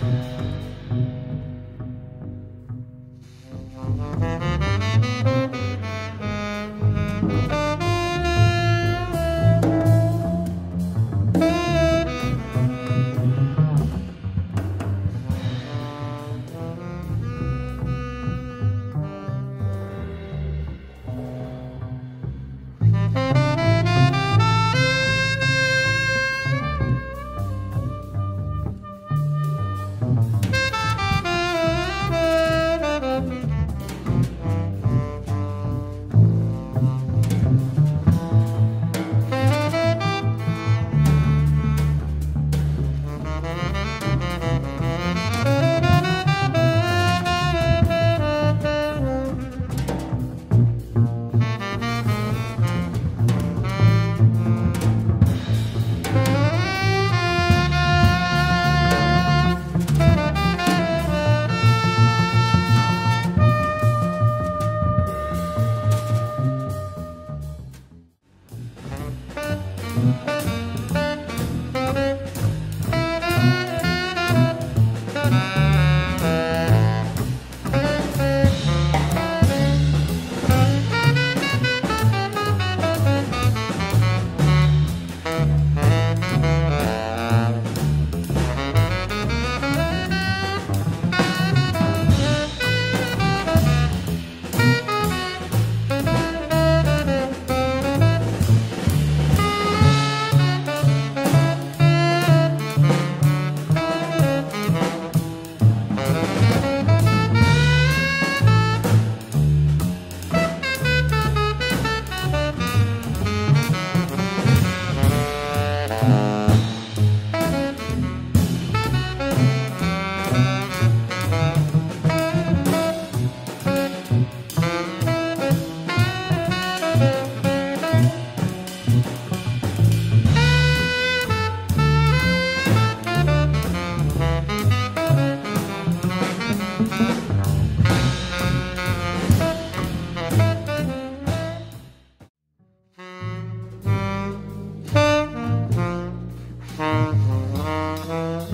Thank you. Thank you. Mm-hmm.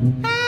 mm you.